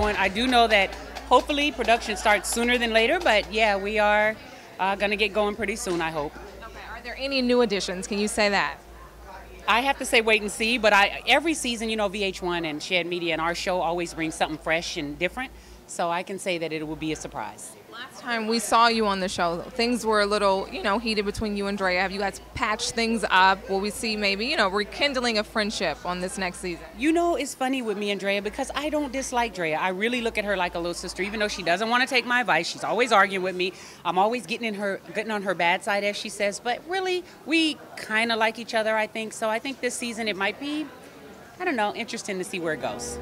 going. I do know that hopefully production starts sooner than later, but yeah, we are uh, going to get going pretty soon. I hope. Okay. Are there any new additions? Can you say that? I have to say wait and see, but I every season, you know, VH1 and Shed Media and our show always brings something fresh and different. So I can say that it will be a surprise. Last time we saw you on the show, things were a little, you know, heated between you and Draya. Have you guys patched things up? Will we see maybe, you know, rekindling a friendship on this next season? You know, it's funny with me and Draya because I don't dislike Draya. I really look at her like a little sister, even though she doesn't want to take my advice. She's always arguing with me. I'm always getting in her, getting on her bad side, as she says. But really, we kind of like each other, I think. So I think this season it might be, I don't know, interesting to see where it goes.